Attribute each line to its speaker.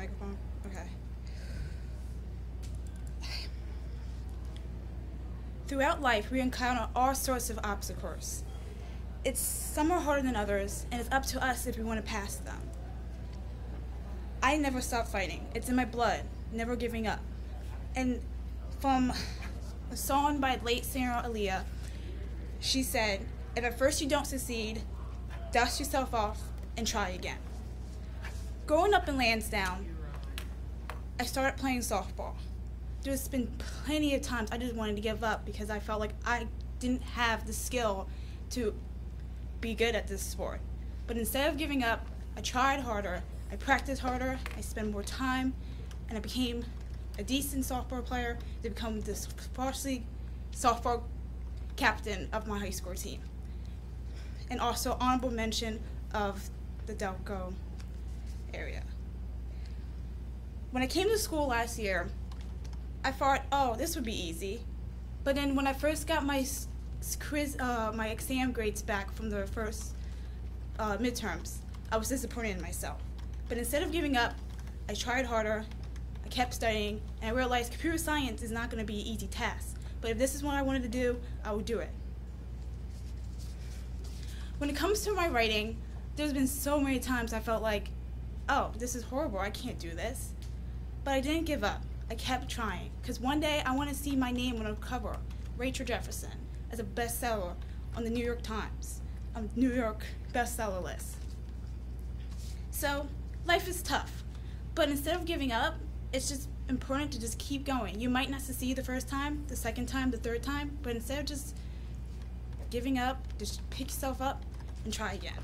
Speaker 1: microphone? Okay. Throughout life, we encounter all sorts of obstacles. It's some are harder than others, and it's up to us if we want to pass them. I never stop fighting. It's in my blood, never giving up. And from a song by late singer Aaliyah, she said, if at first you don't succeed, dust yourself off and try again. Growing up in Lansdowne, I started playing softball. There's been plenty of times I just wanted to give up because I felt like I didn't have the skill to be good at this sport. But instead of giving up, I tried harder, I practiced harder, I spent more time, and I became a decent softball player to become the varsity softball captain of my high school team. And also honorable mention of the Delco area. When I came to school last year, I thought, oh, this would be easy. But then when I first got my quiz, uh, my exam grades back from the first uh, midterms, I was disappointed in myself. But instead of giving up, I tried harder, I kept studying, and I realized computer science is not going to be an easy task. But if this is what I wanted to do, I would do it. When it comes to my writing, there's been so many times I felt like, oh, this is horrible, I can't do this. But I didn't give up. I kept trying, because one day I want to see my name on a cover, Rachael Jefferson, as a bestseller on the New York Times, New York bestseller list. So, life is tough, but instead of giving up, it's just important to just keep going. You might not succeed the first time, the second time, the third time, but instead of just giving up, just pick yourself up and try again.